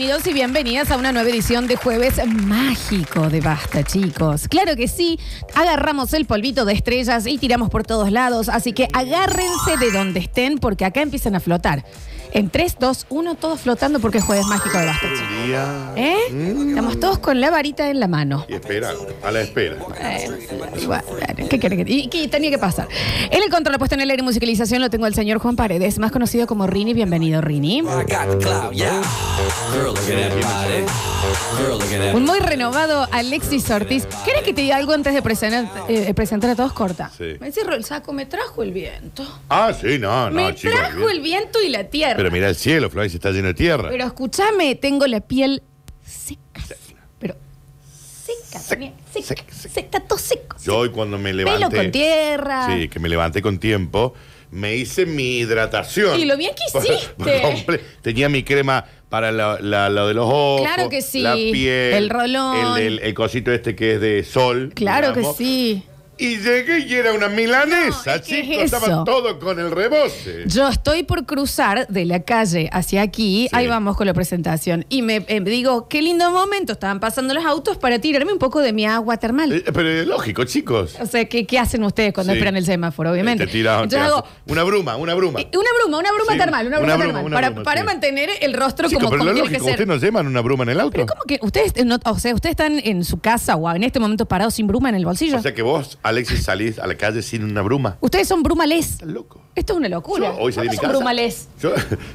Bienvenidos y bienvenidas a una nueva edición de Jueves Mágico de Basta, chicos. Claro que sí, agarramos el polvito de estrellas y tiramos por todos lados, así que agárrense de donde estén porque acá empiezan a flotar. En 3, 2, 1, todos flotando porque es Jueves Mágico de Basta, chicos. Día. ¿Eh? Mm. Estamos todos con la varita en la mano. Y espera, a la espera. Eh, igual, ¿Qué quiere que ¿Y qué tenía que pasar? En el control puesto en el aire y musicalización lo tengo el señor Juan Paredes, más conocido como Rini. Bienvenido, Rini. I got the cloud, yeah. Girl, look at that body. Girl, look at that. Un muy renovado Alexis Ortiz. ¿Quieres que te diga algo antes de presentar, eh, presentar a todos? Corta. Sí. Me cierro el saco, me trajo el viento. Ah, sí, no, no, me chicos. trajo bien. el viento y la tierra. Pero mira el cielo, Florencia, está lleno de tierra. Pero escúchame, tengo la piel seca. Pero seca, también. Seca, seca, seca, seca. está todo seco. Yo hoy cuando me Pelo levanté. con tierra. Sí, que me levanté con tiempo. Me hice mi hidratación. Y lo bien que hiciste. Tenía mi crema para la- la- lo de los ojos. Claro que sí. La piel. El rolón. El, el- el cosito este que es de sol. Claro digamos. que sí. Y llegué y era una milanesa, No, ¿qué chicos. es Estaba todo con el reboce. Yo estoy por cruzar de la calle hacia aquí, Sí. ahí vamos con la presentación, y me eh, digo, qué lindo momento, estaban pasando los autos para tirarme un poco de mi agua termal. Eh, pero es lógico, chicos. O sea, ¿qué, qué hacen ustedes cuando Sí. esperan el semáforo, obviamente? Te tiras- te Entonces hago, haces- una bruma, una bruma. eh, una bruma, una bruma Sí, termal, una bruma, termal, una para, bruma, para sí. mantener el rostro Chicos, como, pero como lo tiene que lógico, ser. ¿ustedes nos llevan una bruma en el auto? Pero ¿cómo que ustedes, eh, no- o sea, ustedes están en su casa o en este momento parados sin bruma en el bolsillo? O sea que vos, Alexis, salís a la calle sin una bruma. ustedes son brumales. Estás loco. Esto es una locura. Yo hoy salí de mi ¿Cuántos son casa. brumales? Yo,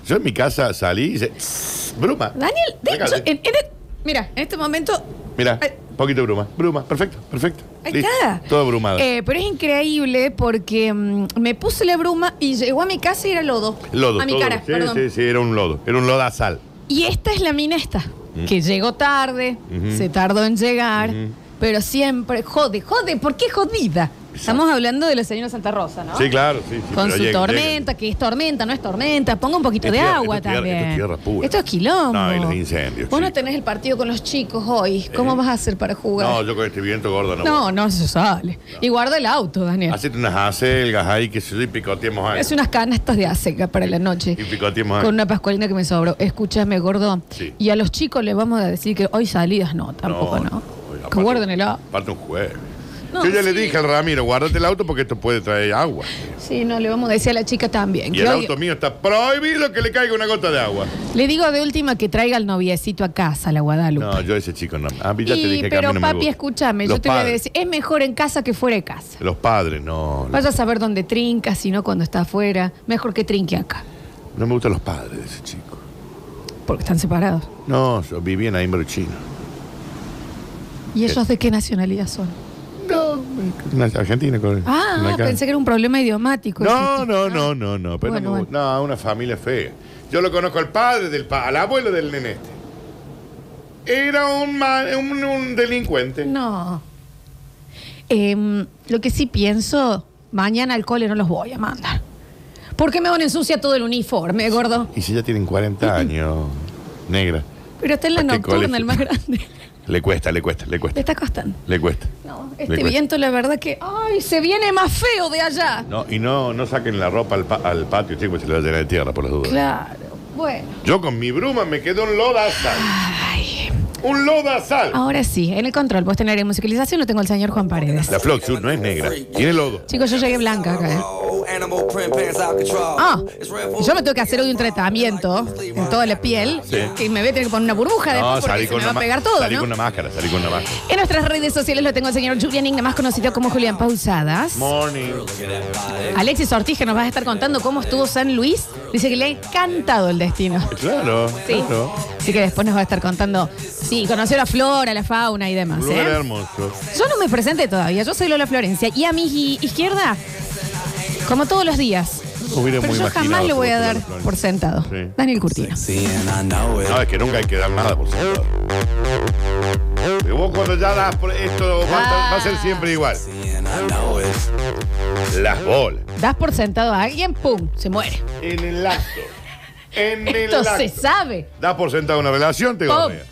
yo en mi casa salí y "Tss, bruma. Daniel, de hecho, en- en el- mira, en este momento Mira, Ay. poquito de bruma. Bruma, perfecto, perfecto. Ahí Listo. está. Todo brumado. Eh, pero es increíble porque mm, me puse la bruma y llegó a mi casa y era lodo. lodo. A mi todo. cara, sí, perdón. sí, sí, era un lodo. Era un lodazal. Y esta es la mina esta, que llegó tarde, se tardó en llegar, Ujú. Pero siempre jode, jode, ¿por qué jodida? Estamos hablando de la señora Santa Rosa, ¿no? Sí, claro, sí. sí, Con pero su llega- tormenta, que es tormenta, no es tormenta, ponga un poquito Es de tierra, agua esto es tierra, también. esto es tierra pura. Esto es quilombo. No, y los incendios, Vos no tenés el partido con los chicos hoy. ¿Cómo vas a hacer para jugar? No, yo con este viento gordo no. No, no se sale. Y guarda el auto, Daniel. Hacete unas acelgas ahí que se y picoteemos ahí. Es unas canastas de aseca para la noche. Y picoteemos ahí. Con una pascualina que me sobró. Escúchame, gordo. Sí. Y a los chicos les vamos a decir que hoy salidas no, tampoco no. Aparte- guarden el auto. Aparte un jueves. No, Yo ya le dije al Ramiro, guárdate el auto porque esto puede traer agua. Sí, no, le vamos a decir a la chica también. Y que el hoy- auto mío está prohibido que le caiga una gota de agua. Le digo de última que traiga al noviecito a casa, la Guadalupe. No, yo ese chico no. A mí ya te Y, dije que a pero mí no me papi, gusta. escúchame, Los yo te voy a padres. decir, es mejor en casa que fuera de casa. Los padres, no. Vaya a saber dónde trinca, si no cuando está afuera. Mejor que trinque acá, No me gustan los padres de ese chico. porque están separados. No, yo viví en Aimbro chino. ¿Y ellos de qué nacionalidad son? No, una Argentina. con- Ah, acá. pensé que era un problema idiomático. No, no, no, no, no. Pero Bueno, no, me bueno. no, una familia fea. Yo lo conozco al padre del pa- al abuelo del nene este. Era un, ma- un, un delincuente. No. Em, lo que sí pienso, mañana al cole no los voy a mandar. Porque me van a ensuciar todo el uniforme, gordo. Y si ya tienen 40 años, negra. Pero está en la ¿A qué nocturna, colegio? el más grande. Le cuesta, le cuesta, le Le cuesta. está costando. Le cuesta. No, Le este cuesta. viento, la verdad que. ¡Ay! Se viene más feo de allá. No, y no, no saquen la ropa al, pa- al patio, chicos, se le va a llenar de tierra por las dudas. Claro. Bueno. Yo con mi bruma me quedó un lodazal. Un lodazal. Ahora sí, en el control, vos tener en musicalización, lo tengo el señor Juan Paredes. La Floxu no es negra, tiene lodo. Chicos, yo llegué blanca acá. ¿eh? Ah, yo me tengo que hacer hoy un tratamiento en toda la piel, Sí. que me voy a tener que poner una burbuja No, después porque salí se con, me va una a pegar todo, salí ¿no? con una máscara, salí con una máscara. En nuestras redes sociales lo tengo el señor Julian Igna, más conocido como Julián Pausadas. Morning. Alexis Ortiz, que nos vas a estar contando cómo estuvo San Luis, dice que le ha encantado el destino. Claro, Sí. claro. Así que después nos va a estar contando, sí, conoció la flora, la fauna y demás. Un lugar ¿eh? hermoso. Yo no me presenté todavía, yo soy Lola Florencia. Y a mi izquierda, como todos los días. Hubiera Pero muy yo imaginado jamás lo voy a dar por sentado. Sí. Daniel Curtino. No, es que nunca hay que dar nada por sentado. Pero vos cuando ya das por esto va, a estar- va a ser siempre igual. Las bolas. Das por sentado a alguien, ¡pum! Se muere. En el acto. En el Esto se sabe. Das por sentado una relación, te ¡Pum! gomea.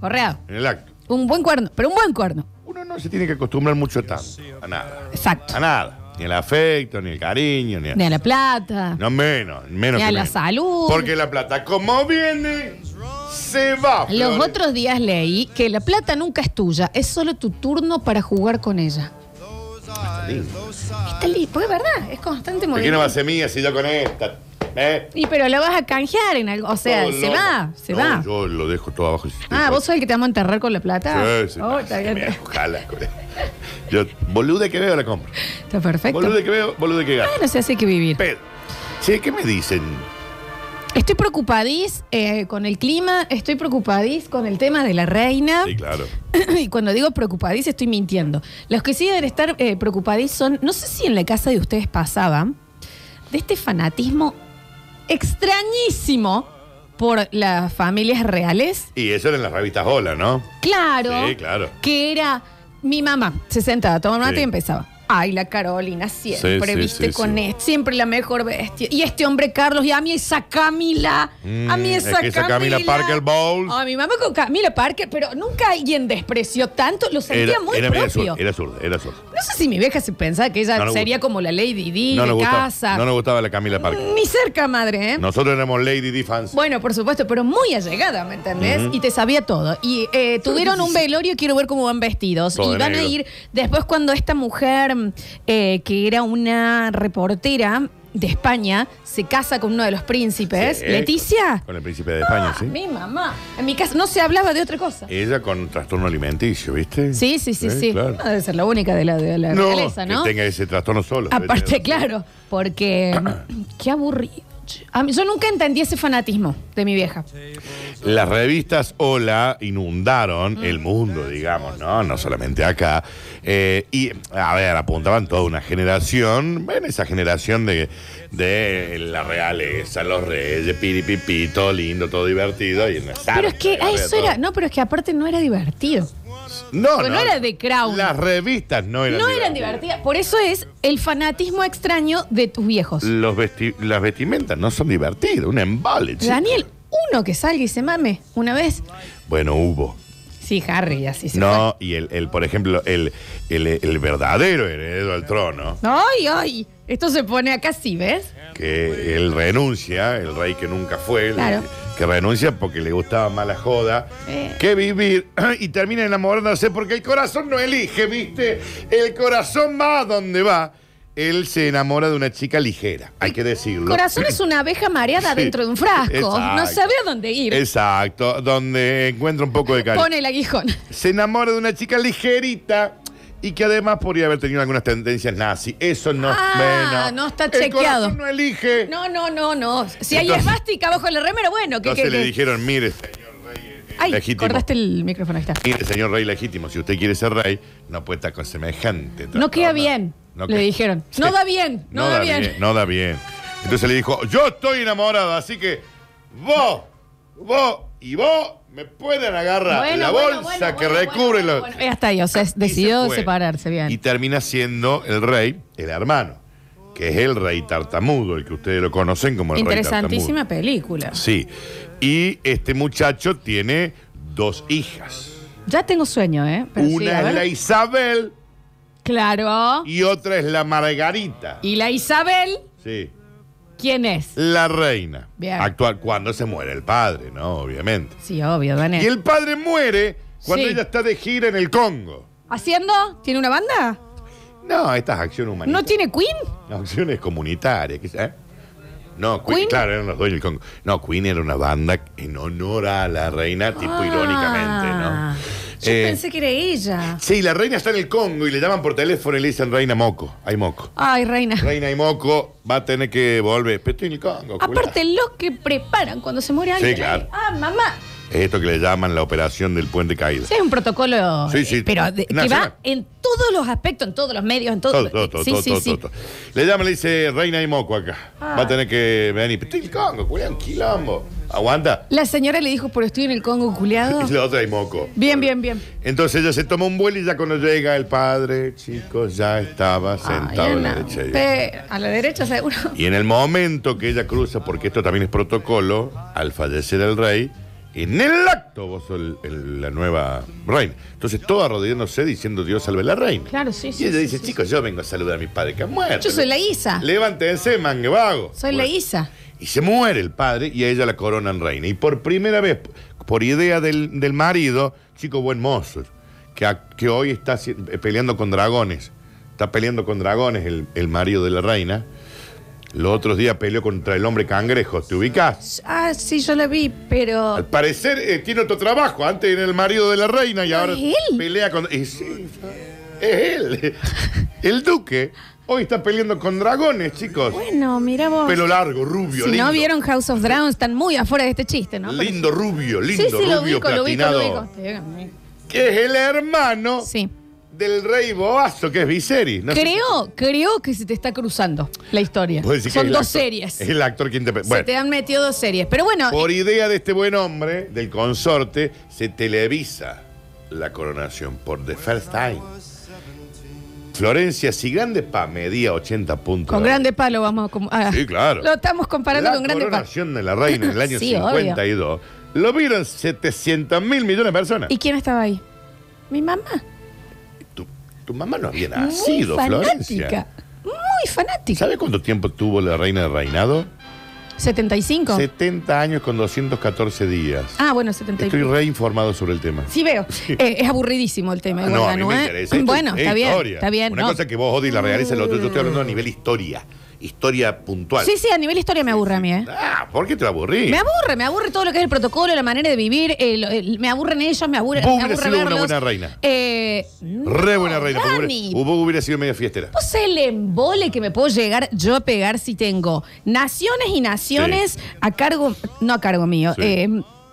Correado. En el acto. Un buen cuerno, pero un buen cuerno. Uno no se tiene que acostumbrar mucho tanto. A nada. Exacto. A nada. Ni el afecto, ni el cariño, ni a... Ni a la plata. No menos, menos Ni a que la menos. salud. Porque la plata, como viene, se va. Los Flores. otros días leí que la plata nunca es tuya, es solo tu turno para jugar con ella. Está porque es verdad, es constante ¿Por qué no movimiento. va a ser mía si yo con esta? ¿Eh? Y pero la vas a canjear en algo, o sea, se va, se No, va. Yo lo dejo todo abajo. Ah, vos sos el que te vamos a enterrar con la plata. Sí, sí. Oh, está bien. Con. Yo, bolude que veo, la compro. Está perfecto. Bolude que veo, bolude que gasto. Bueno, se hace que vivir. Pero, che, ¿qué me dicen? Estoy preocupadís eh, con el clima, estoy preocupadís con el tema de la reina. Sí, claro. y cuando digo preocupadís estoy mintiendo. Los que sí deben estar eh, preocupadís son, no sé si en la casa de ustedes pasaba, de este fanatismo extrañísimo por las familias reales. Y eso era en las revistas Hola, ¿no? Claro. Sí, claro. Que era mi mamá, se sentaba, tomaba mate Sí. y empezaba. Ay, la Carolina siempre, Sí, sí, viste, sí, con sí. esto, siempre la mejor bestia. Y este hombre Carlos, y a mí esa Camila, a mí Mm, esa es que esa Camila Parker Bowles. A mi mamá con Camila Parker, pero nunca alguien despreció tanto, lo sentía Era, muy era media propio. zurda, era zurda, era zurda. No sé si mi vieja se pensaba que ella No nos sería como la Lady Di No de gustaba, casa. no nos gustaba la Camila Parker. Ni cerca, madre, ¿eh? Nosotros éramos Lady D fans. Bueno, por supuesto, pero muy allegada, ¿me entendés? Y te sabía todo. Y eh, tuvieron un velorio, quiero ver cómo van vestidos. Todo y de van a negro. ir, después cuando esta mujer, eh, que era una reportera de España, se casa con uno de los príncipes, Sí, Leticia. Con el príncipe de España, Ah, sí. Mi mamá. En mi casa no se hablaba de otra cosa. Ella con trastorno alimenticio, ¿viste? Sí, sí, sí, sí. claro. No debe ser la única de la, de la No, realeza, ¿no? que tenga ese trastorno solo. Aparte, claro, porque qué aburrido. A mí- yo nunca entendí ese fanatismo de mi vieja. Las revistas Hola inundaron Mm. el mundo, digamos, ¿no? No solamente acá. Eh, y, a ver, apuntaban toda una generación, bueno, esa generación de, de la realeza, los reyes, piripipi, todo lindo, todo divertido. Y una Pero es que ah, eso era, no, pero es que aparte no era divertido. No, Porque no era de Crown. Las revistas no eran no eran divertidas. Por eso es el fanatismo extraño de tus viejos. Los vesti- las vestimentas no son divertidas, un embale. chico. Daniel, uno que salga y se mame una vez. Bueno, hubo. Sí, Harry, así se No, y el, el, por ejemplo, el, el, el verdadero heredero al trono. Ay, ay. Esto se pone acá, sí, ¿ves? que él renuncia, el rey que nunca fue, el- Claro. Que renuncia porque le gustaba más la joda Eh. que vivir y termina enamorándose porque el corazón no elige, ¿viste? El corazón va a donde va. Él se enamora de una chica ligera, hay que decirlo. Corazón es una abeja mareada Sí, dentro de un frasco. exacto. No sabe a dónde ir. Exacto, donde encuentra un poco de cariño. Pone el aguijón. se enamora de una chica ligerita y que además podría haber tenido algunas tendencias nazi. Eso no, Ah, bueno, no está el chequeado. corazón no elige. No, no, no, no. Si hay Entonces- esvástica abajo de la remera, bueno, que. Entonces que- le que- dijeron, mire, señor rey eh, Ay, legítimo. cortaste el micrófono, ahí está. Mire, señor rey legítimo, si usted quiere ser rey, no puede estar con semejante. No queda bien, le queda- dijeron. No da bien, no da bien. No da bien. Entonces le dijo, yo estoy enamorado, así que vos, vos y vos me pueden agarrar Bueno, la bueno, bolsa bueno, que bueno, recubre bueno, los... bueno. Ya está ahí, o sea, decidió fue. separarse, bien. Y termina siendo el rey, el hermano, que es el rey tartamudo, el que ustedes lo conocen como el rey Interesantísima tartamudo. película. Sí. Y este muchacho tiene dos hijas. Ya tengo sueño, ¿eh? Pero sí, a Una es ver. la Isabel Claro. y otra es la Margarita. ¿Y la Isabel? Sí. ¿Quién es? La reina. Bien. Actual cuando se muere el padre, ¿no? Obviamente. Sí, obvio, Daniel. Y el padre muere cuando Sí. ella está de gira en el Congo. ¿Haciendo? ¿Tiene una banda? No, esta es acción humanitaria. ¿No tiene Queen? Acciones comunitarias. ¿qué sé? No, Queen, ¿Queen? claro, eran los dueños del Congo. No, Queen era una banda en honor a la reina, tipo Ah, irónicamente, ¿no? Yo Eh, pensé que era ella. Sí, la reina está en el Congo y le llaman por teléfono y le dicen reina moco. Hay moco. Ay, reina. Reina y moco va a tener que volver. Pero estoy en el Congo. culá. Aparte, lo que preparan cuando se muere alguien. claro. Ah, mamá. Es esto que le llaman la operación del puente caído. Sí, es un protocolo. Sí, sí. eh, Pero de- que va en todos los aspectos, en todos los medios, en todo. Todo, todo, todo, sí, todo, sí, todo, sí. todo. Le llama, le dice reina y moco acá. Ah. Va a tener que venir. Estoy en el Congo, culá, un quilombo. Aguanta. La señora le dijo, pero estoy en el Congo culiado. Y la otra hay moco. Bien, bien, bien. Entonces ella se toma un vuelo y ya cuando llega el padre, chicos, ya estaba sentado Ay, a la derecha. pe- a la derecha, seguro. Y en el momento que ella cruza, porque esto también es protocolo, al fallecer el rey, en el acto vos sos el- el- la nueva reina. Entonces todo arrodillándose diciendo Dios salve a la reina. Claro, sí, sí, Y ella sí, dice, sí, chicos, yo vengo a saludar a mi padre que ha muerto. Yo soy la Isa. Levántense, mangue vago. Soy la Bueno, Isa. Y se muere el padre y a ella la coronan reina. Y por primera vez, por idea del, del marido, chico buen mozo, que, a- que hoy está eh, peleando con dragones. Está peleando con dragones el, el marido de la reina. Los otros días peleó contra el hombre cangrejo. ¿Te ubicas? Ah, sí, yo la vi, pero. Al parecer eh, tiene otro trabajo. Antes era el marido de la reina y ¿No ahora es él? pelea con. sí, es él. El duque hoy está peleando con dragones, chicos. Bueno, mira vos. Pelo largo, rubio, si lindo. no vieron House of Dragons, están muy afuera de este chiste, ¿no? Lindo rubio, lindo sí, sí, lo rubio lo ubico, lo ubico. Que es el hermano Sí. Del rey Boazo, que es Viserys. No sé- Creo, creo que se te está cruzando la historia. Puedo decir que Son es el dos actor- series. Es el actor que interpreta. Se Bueno, te han metido dos series. Pero bueno, por idea de este buen hombre, del consorte, se televisa la coronación por The First Time. Florencia, si Grande Pa medía 80 puntos. con grande palo vamos a... com- ah, Sí, claro. Lo estamos comparando la con grande palo. coronación de la reina en el año Sí, obvio. 52. Lo vieron 700 mil millones de personas. ¿Y quién estaba ahí? Mi mamá. Tu, mamá no había nacido, muy Florencia. fanática. Muy fanática. ¿Sabe cuánto tiempo tuvo la reina de reinado? 75. 70 años con 214 días. Ah, bueno, Estoy 75. reinformado sobre el tema. Sí veo. Eh, es aburridísimo el tema. Ah, no, a mí me ¿eh? interesa. Bueno, es está bien. Está bien. Una no. cosa que vos odies la realeza, lo otro yo estoy hablando a nivel historia. Historia puntual. Sí, sí, a nivel historia me aburre a mí, ¿eh? Ah, ¿por qué te aburrí? Me aburre, me aburre todo lo que es el protocolo, la manera de vivir, el- el- me aburren ellos, me aburre, Vos me hubieras aburre sido una verlos. buena reina. Eh, Re buena reina. porque Dani, hubiera- Vos hubiera sido media fiestera. ¿Vos el embole que me puedo llegar yo a pegar si tengo naciones y naciones a cargo, no a cargo mío, Sí. eh,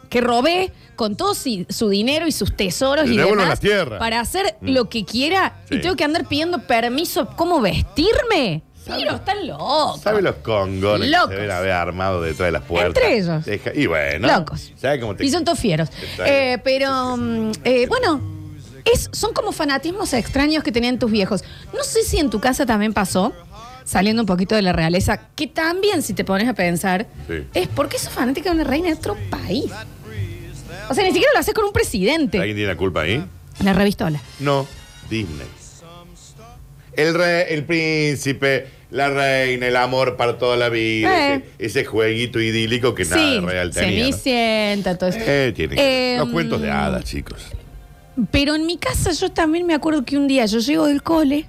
que robé con todo si- su dinero y sus tesoros y demás las tierras. para hacer Mm. lo que quiera Sí. y tengo que andar pidiendo permiso cómo vestirme? Mira, están locos. ¿Sabes los congones Locos. que se deben haber armado detrás de las puertas? Entre ellos. Deja- y bueno. Locos. ¿Sabes cómo te Y son todos fieros. Está Eh, pero, mm, eh, bueno, es, son como fanatismos extraños que tenían tus viejos. No sé si en tu casa también pasó, saliendo un poquito de la realeza, que también, si te pones a pensar, Sí. es porque sos fanática de una reina de otro país. O sea, ni siquiera lo haces con un presidente. ¿Alguien tiene la culpa ahí? La revistola. No, Disney. El rey, el príncipe, la reina, el amor para toda la vida. Eh. Ese, ese jueguito idílico que nada sí, real tenía. ¿no? Cenicienta, todo eso. Eh, tiene que- Eh, los cuentos de hadas, chicos. Pero en mi casa yo también me acuerdo que un día yo llego del cole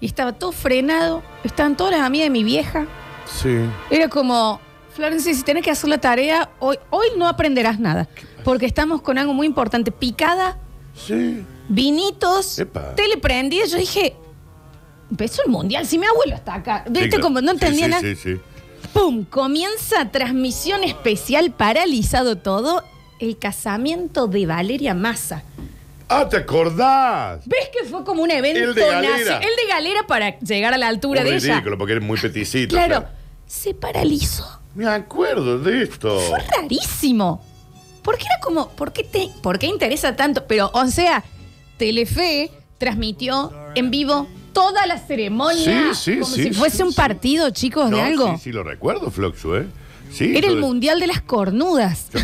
y estaba todo frenado, estaban todas las amigas de mi vieja. Sí. Era como, Florencia, si tenés que hacer la tarea, hoy, hoy no aprenderás nada. Porque estamos con algo muy importante. Picada, Sí. vinitos, Epa. Yo dije, empezó el mundial, si mi abuelo está acá. ¿Viste Sí, claro. como no Sí, entendía sí, nada? Sí, sí. ¡Pum! Comienza transmisión especial, paralizado todo, el casamiento de Valeria Massa. Ah, ¿te acordás? ¿Ves que fue como un evento El de Galera. El de galera para llegar a la altura Muy de ella. ridículo, porque eres muy peticito. Claro, se paralizó. Me acuerdo de esto. Fue rarísimo. ¿Por qué era como, por qué te, por qué interesa tanto? Pero, o sea, Telefe transmitió en vivo toda la ceremonia. Sí, sí, como sí, si fuese un partido, chicos, de algo. Sí, sí, lo recuerdo, Floxu, ¿eh? Sí. Era yo el de- mundial de las cornudas.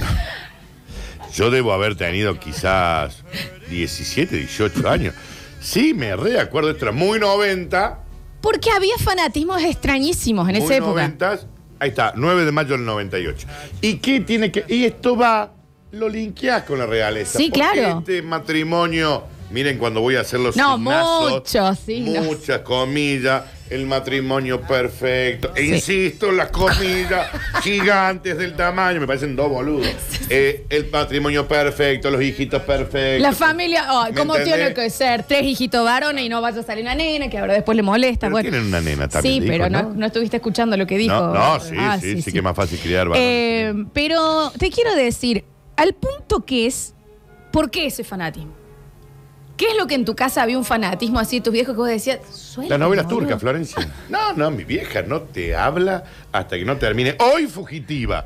Yo debo haber tenido quizás 17, 18 años. Sí, me reacuerdo, esto era muy 90. Porque había fanatismos extrañísimos en muy esa época. 90. Ahí está, 9 de mayo del 98. ¿Y qué tiene que.? Y esto va, lo linkeás con la realeza. Sí, Porque claro. Este matrimonio, miren cuando voy a hacer los No, signazos, muchos signos. Muchas comillas, el matrimonio perfecto. E insisto, las comillas gigantes del tamaño, me parecen dos boludos. Eh, el matrimonio perfecto, los hijitos perfectos. La familia, ¿Me ¿cómo entendés? tiene que ser? Tres hijitos varones y no vaya a salir una nena que ahora después le molesta. Pero bueno. tienen una nena también, Sí, dijo, pero no, ¿no? no estuviste escuchando lo que dijo. No, no, sí, Ah, sí, sí, que es más fácil criar varones. Eh, pero te quiero decir, al punto que es, ¿por qué ese fanatismo? ¿Qué es lo que en tu casa había un fanatismo así de tus viejos que vos decías? "Suelta, Las novelas boludo"? turcas, Florencia. No, no, mi vieja no te habla hasta que no termine. Hoy fugitiva.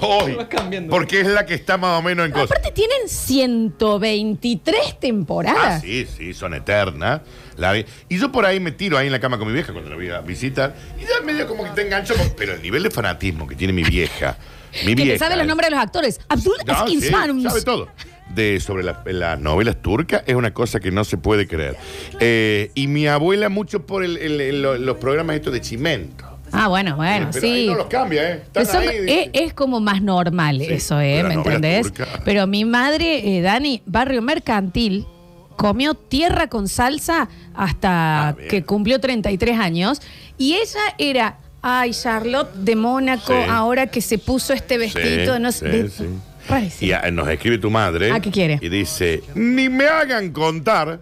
Hoy. Va cambiando. Porque es la que está más o menos en cosas. Aparte tienen 123 temporadas. Ah, sí, sí, son eternas. La vi- y yo por ahí me tiro ahí en la cama con mi vieja cuando la voy a visitar. Y ya medio como que te engancho. con- Pero el nivel de fanatismo que tiene mi vieja. Mi que vieja. te sabe los nombres de los actores. Abdul No, sí, sabe todo. De, sobre la- las novelas turcas es una cosa que no se puede creer. Eh, y mi abuela mucho por el- el- el- lo- los programas estos de Chimento. Ah, bueno, bueno, Pero ahí sí. no los cambia, ¿eh? Están Eso ahí, es, dice. es como más normal Sí, eso, pero ¿eh? la ¿Me novela entendés? turca. Pero mi madre, eh, Dani, barrio mercantil, comió tierra con salsa hasta Ah, bien. que cumplió 33 años. Y ella era, ay, Charlotte de Mónaco, Sí. ahora que se puso este vestido, Sí, no sí, sé. de- sí. Rarísimo. Y ah, nos escribe tu madre. Ah, ¿qué quiere? Y dice, ni me hagan contar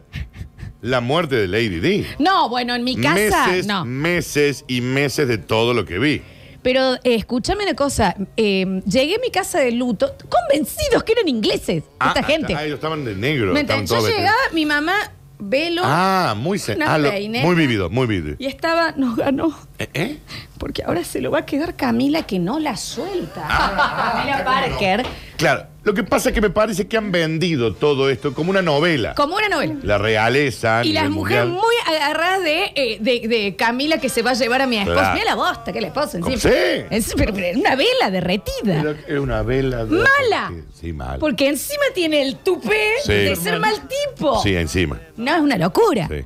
la muerte de Lady D. No, bueno, en mi casa, meses, no. meses y meses de todo lo que vi. Pero eh, escúchame una cosa, eh, llegué a mi casa de luto convencidos que eran ingleses, esta gente. Ah, ellos estaban de negro. ¿Me estaban entendés? Yo todos vestidos. llegaba, mi mamá, velo, Ah, muy, Una ah, lo- peineta. muy vivido, muy vivido. y estaba, nos ganó. ¿Eh? eh? Porque ahora se lo va a quedar Camila que no la suelta. Ah, Camila Parker. Claro, lo que pasa es que me parece que han vendido todo esto como una novela. Como una novela. La realeza. Y las mujeres mundial. muy agarradas de, eh, de, de Camila que se va a llevar a mi esposa. Claro. Mira la bosta que la esposa encima. Sí. Es, pero, pero una vela derretida. Era- era una vela. de- Mala. Sí, mal. Porque encima tiene el tupé Sí. de ser mal tipo. Sí, encima. No, es una locura. Sí.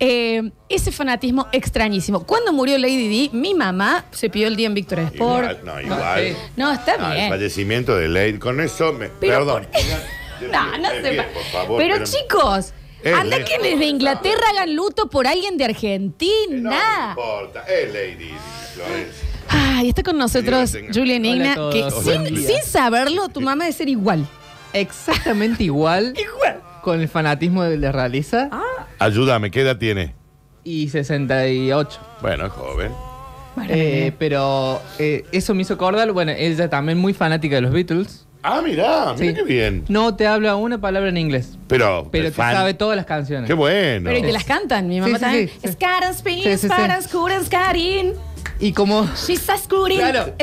Eh, ese fanatismo extrañísimo. Cuando murió Lady D, mi mamá se pidió el día en Victoria Sport. Igual, no, igual. sí. No, está Ah, el bien. fallecimiento de Lady. Con eso me. Pero perdón. por- No, no Eh, se bien, va. por favor, pero, pero- chicos, Es anda Lady. que desde Inglaterra hagan luto por alguien de No Argentina. importa. Es Lady Di, Florencia. Ay, está con nosotros Tenga- Julian Hola a Igna, que sin, sin saberlo, tu mamá debe ser igual. Exactamente igual Igual. Con el fanatismo de la realiza Ayúdame, ¿qué edad tiene? y 68. Bueno, es joven. Eh, pero eh, eso me hizo acordar, bueno, ella también muy fanática de los Beatles. Ah, mirá, mira Sí. qué bien. No te habla una palabra en inglés, Pero, pero te fan. sabe todas las canciones. Qué bueno. Pero y te las cantan, mi mamá Sí, también. sí, sí. Skarin. Y como, She's a Claro.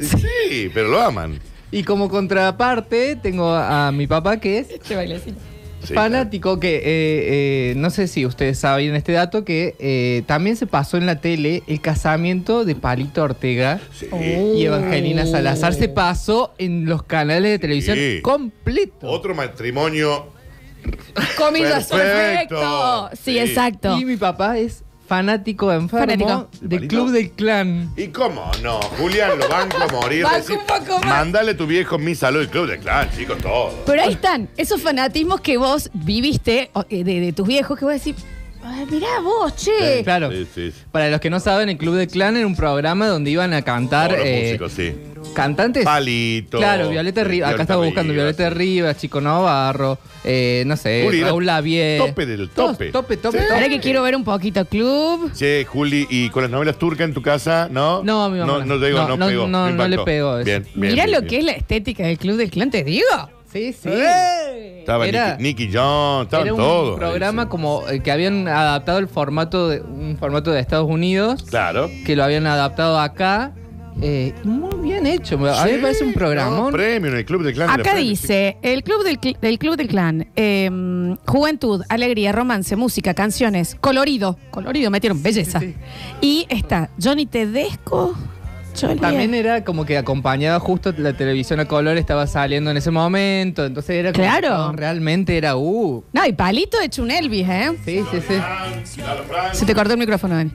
Sí, pero lo aman. Y como contraparte tengo a, a mi papá que es Este bailecito. Sí, fanático que, eh, eh, no sé si ustedes saben este dato, que eh, también se pasó en la tele el casamiento de Palito Ortega Sí. Oh. y Evangelina Salazar. Se pasó en los canales de televisión Sí. completo. Otro matrimonio. Comillas, Perfecto. perfecto. Sí, Sí. exacto. Y mi papá es fanático enfermo Fanático. del ¿Palito? Club del Clan. ¿Y cómo no? Julián, lo banco a morir. Banco decir, un poco más. Mándale a tu viejo mi salud del club de clan, chicos, todo. Pero ahí están, esos fanatismos que vos viviste o, eh, de, de tus viejos que vos decís, "Ay, mirá vos, che. Claro. Sí, sí, sí. Para los que no saben, el Club del Clan era un programa donde iban a cantar Todos los eh, músicos, sí. Cantantes. Palito. Claro, Violeta Rivas. Acá estaba buscando Violeta Rivas. Chico Navarro, eh, no sé, Juli, Raúl Lavie. tope del Todos tope. Tope, tope, Sí. tope. Ahora que quiero ver un poquito club. Che, Juli, ¿y con las novelas turcas en tu casa? No. No, mi mamá No, no. no, digo, No, no, no, pegó. no, no impactó. le pegó eso. Bien, bien. Mira bien, lo bien. que es la estética del club del clan, te digo. Sí, sí. Estaba Era- Nicky, Nicky Jones, estaban Era un todos. programa ahí, sí. como eh, que habían adaptado el formato de un formato de Estados Unidos, Claro. que lo habían adaptado acá. Eh, muy bien hecho. A mí me parece un Sí, programón. no, premio en el club de clan. de la Acá dice, el club del, cl- del club del clan, eh, juventud, alegría, romance, música, canciones, colorido, colorido, metieron belleza. Sí, Y está Johnny Tedesco, También era como que acompañaba justo la televisión a color, estaba saliendo en ese momento. Entonces era como Claro. que, realmente era uh. No, y palito hecho un Elvis, ¿eh? Sí, sí, sí. Franz, Lalo Franz. Se te cortó el micrófono, Dani.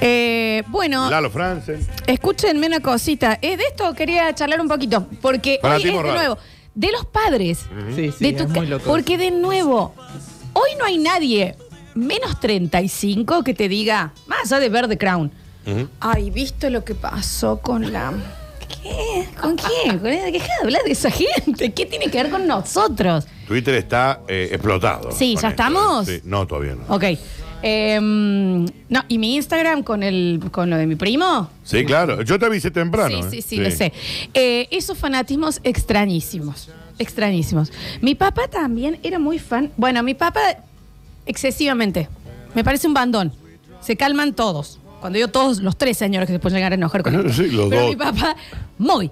Eh, bueno, Lalo Franzen. escúchenme una cosita. Eh, de esto quería charlar un poquito, porque hoy es de nuevo, de los padres. Sí, sí, de es tu ca- muy loco. porque de nuevo, hoy no hay nadie menos 35 que te diga, más allá de ver The Crown, Ujú. ay, ¿viste lo que pasó con la... ¿Qué? ¿Con quién? ¿Con ella? Deja de hablar de esa gente. ¿Qué tiene que ver con nosotros? Twitter está eh, explotado. Sí, con ¿ya esto, estamos? ¿eh? Sí. No, todavía no. Ok. Em, no, ¿y mi Instagram con, el, con lo de mi primo? Sí, claro. Yo te avisé temprano. Sí, ¿eh? sí, sí, lo sé. Eh, esos fanatismos extrañísimos. Extrañísimos. Mi papá también era muy fan. Bueno, mi papá, excesivamente. Me parece un bandón. Se calman todos. Cuando yo todos los tres señores que se pueden llegar a enojar con. Sí, los pero dos. mi papá, muy,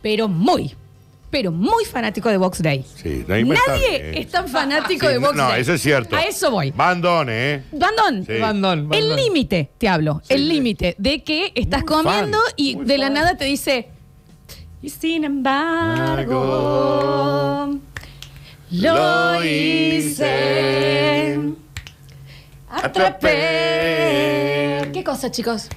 pero muy, pero muy fanático de Box Day. Sí, Nadie es tan fanático Sí, de Box no, Day. eso es cierto. A eso voy. Bandón, ¿eh? Bandón. Sí. Bandón, bandón. El límite, te hablo. Sí, el sí. límite de que estás Muy comiendo fan, y muy de la fan. nada te dice. Y sin embargo, lo Lo hice. Atrapé. ¿Qué cosa, chicos?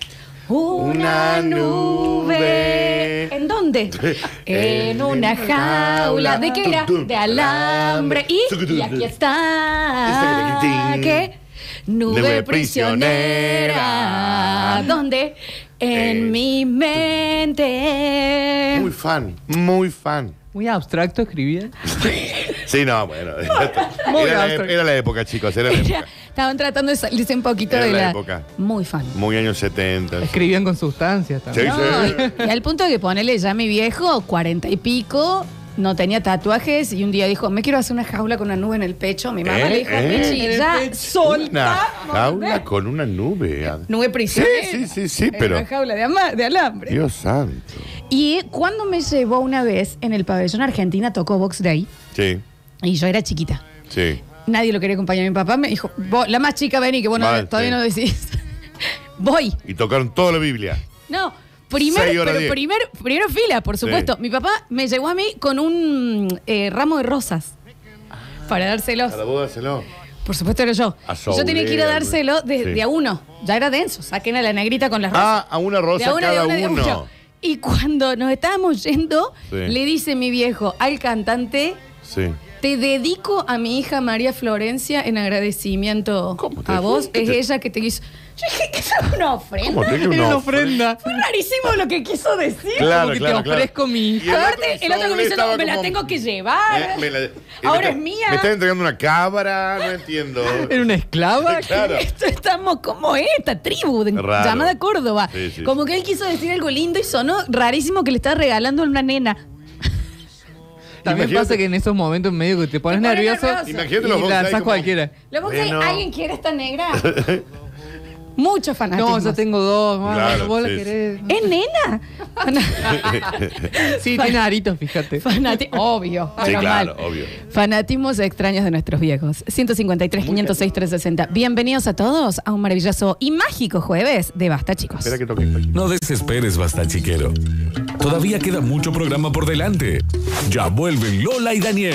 Una nube. ¿En dónde? En una jaula. ¿De qué era? De alambre. Y, y aquí está. ¿Qué? Nube Nube prisionera. prisionera. ¿Dónde? En Eh. mi mente. Muy fan, muy fan. Muy abstracto escribía. Sí, no, bueno. Muy Era la, era la época, chicos, era la época. estaban tratando de salirse un poquito Era de la la. época. Muy fan. Muy años 70. Escribían con sustancias Sí, también. sí. Y al punto de que ponele ya mi viejo, cuarenta y pico, no tenía tatuajes y un día dijo, me quiero hacer una jaula con una nube en el pecho. Mi mamá ¿Eh? le dijo, ¿Eh? Michi, En el ya pecho. Una solta. jaula con una nube. Nube prisionera. Sí, sí, sí, sí, pero- Una jaula de, ama- de alambre. Dios santo. Y cuando me llevó una vez en el pabellón Argentina, tocó Box Day Sí, y yo era chiquita. sí. Nadie lo quería acompañar. Mi papá me dijo, "Vos, la más chica, vení, que vos no- todavía sí. no decís. Voy. Y tocaron toda la Biblia. No, primer, Seis horas pero diez. primer, primero fila, por supuesto. Mi papá me llevó a mí con un eh, ramo de rosas para dárselos. Para vos dáselo. Por supuesto era yo. A yo tenía que ir a dárselo de, Sí. de a uno. Ya era denso. Saquen a la negrita con las rosas. Ah, a una rosa a una, cada de uno. uno. Y cuando nos estábamos yendo, Sí. le dice mi viejo al cantante, Sí. Te dedico a mi hija María Florencia en agradecimiento ¿Cómo te- a vos. qué Es te- ella que te hizo... Yo dije que eso es una ofrenda. ¿Cómo te Era una ofrenda. Fue rarísimo lo que quiso decir. Claro, que te claro. ofrezco mi hija. el Aparte, otro el otro que me no, me la como- tengo que llevar. Eh, me la- y me Ahora está- es mía. Me está entregando una cabra, no entiendo. Era una esclava. Claro. Esto estamos como esta tribu de- llamada Córdoba. Sí, sí, como sí. que él quiso decir algo lindo y sonó rarísimo que le estaba regalando a una nena. También Imagínate- pasa que en esos momentos medio que te pones Te pones nervioso, nervioso. Imagínate y los lanzas como- cualquiera. ¿Le vos Bueno. ¿Alguien quiere esta negra? Mucho fanatismo. No, yo tengo dos. Claro, vos la sí, sí. querés. ¿Es nena? Sí, tiene aritos, fíjate. Fanati- Obvio. Sí, menos claro, mal. obvio. Fanatismos extraños de nuestros viejos. 153, 506, 360. Bienvenidos a todos a un maravilloso y mágico jueves de Basta, chicos. Espera que toque. No desesperes, basta chiquero. Todavía queda mucho programa por delante. Ya vuelven Lola y Daniel.